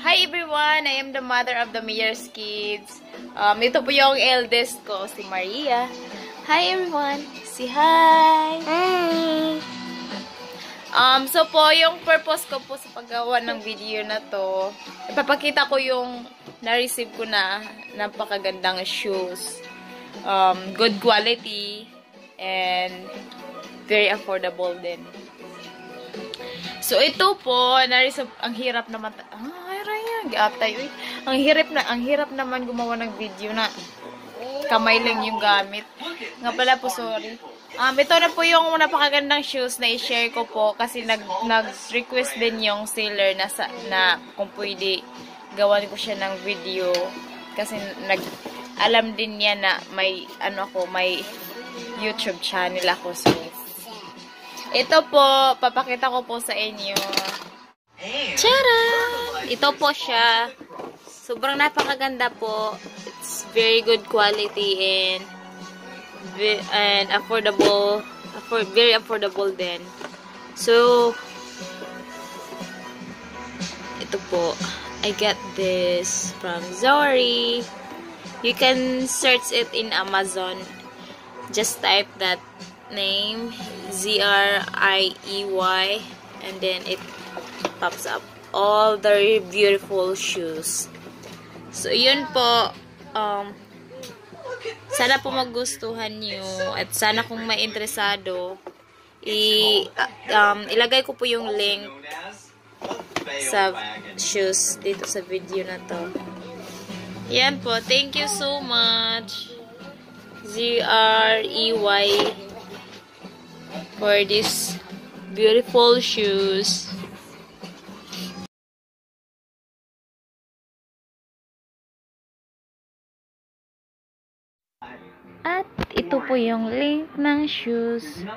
Hi everyone! I am the mother of the Mayor's Kids. Um, ito po yung eldest ko, si Maria. Hi everyone! Si hi! Hi! Um, so po, yung purpose ko po sa paggawa ng video na to, ipapakita ko yung na-receive ko na napakagandang shoes. Um, good quality and very affordable din. So, ito po, na-receive, ang hirap naman, ah, giatay, uy. Ang hirap na, ang hirap naman gumawa ng video na kamay lang yung gamit. Nga pala po, sorry. Um, ito na po yung napakagandang shoes na i-share ko po kasi nag, nag-request din yung seller na, sa, na kung pwede gawan ko siya ng video kasi nag alam din niya na may ano ako may YouTube channel ako so ito po papakita ko po sa inyo Tara! Ito po siya. Sobrang napakaganda po. It's very good quality and and affordable. Afford very affordable din. So, ito po. I get this from Zori. You can search it in Amazon. Just type that name Z-R-I-E-Y and then it pops up all the beautiful shoes. So, yun po. Um, sana po magustuhan nyo at sana kung may interesado, i, um, ilagay ko po yung link sa shoes dito sa video na to. Yan po. Thank you so much. Z-R-E-Y for these beautiful shoes. At ito po yung link ng shoes